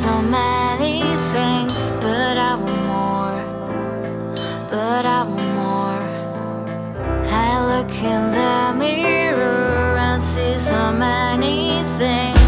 so many things, but I want more. But I want more. I look in the mirror and see so many things.